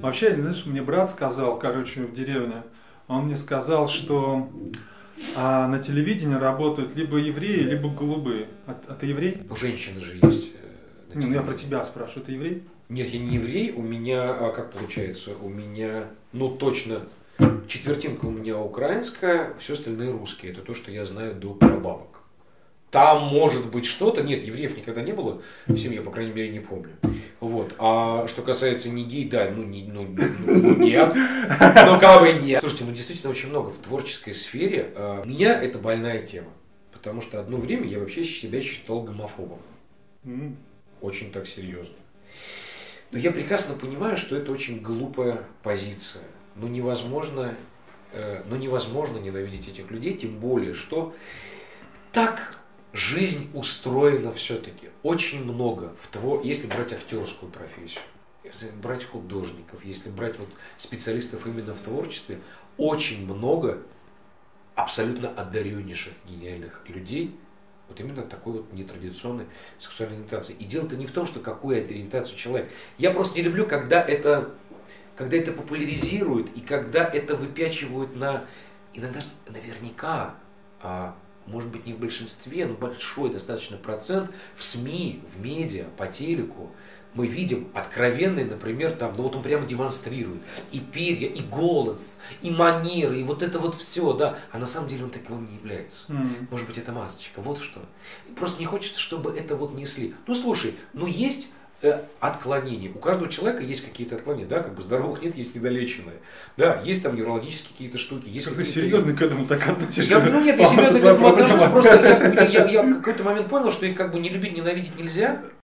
Вообще, знаешь, мне брат сказал, короче, в деревне, он мне сказал, что а, на телевидении работают либо евреи, либо голубые. А, а ты еврей? У женщины же есть. э, Ну, я про тебя спрашиваю, ты еврей? Нет, я не еврей, у меня, а как получается, у меня, ну точно, четвертинка у меня украинская, все остальные русские. Это то, что я знаю до прабабок. Там может быть что-то, нет, евреев никогда не было в семье, по крайней мере, не помню. Вот. А что касается не гей, да, ну, не, ну, ну, нет, ну как бы нет. Слушайте, ну действительно очень много в творческой сфере. А, меня это больная тема, потому что одно время я вообще себя считал гомофобом. Очень так серьезно. Но я прекрасно понимаю, что это очень глупая позиция. Ну невозможно, э, ну невозможно ненавидеть этих людей, тем более, что так жизнь устроена все-таки. Очень много, в тво... если брать актерскую профессию, если брать художников, если брать вот специалистов именно в творчестве, очень много абсолютно одареннейших, гениальных людей, вот именно такой вот нетрадиционной сексуальной ориентации. И дело-то не в том, что какую ориентацию человек. Я просто не люблю, когда это, когда это популяризируют и когда это выпячивают на иногда наверняка, а, может быть не в большинстве, но большой достаточно процент в СМИ, в медиа, по телеку мы видим откровенный, например, там, ну вот он прямо демонстрирует и перья, и голос, и манеры, и вот это вот все, да, а на самом деле он таковым не является. М. Может быть, это масочка, вот что. И Просто не хочется, чтобы это вот несли. Ну, слушай, ну есть э, отклонения. У каждого человека есть какие-то отклонения, да, как бы здоровых нет, есть недолеченные. Да, есть там неврологические какие-то штуки, есть Как ты серьезно к этому так относишься? я, ну нет, я А, серьезно к этому отношусь, просто я, бы, я, я в какой-то момент понял, что их как бы не любить, ненавидеть нельзя.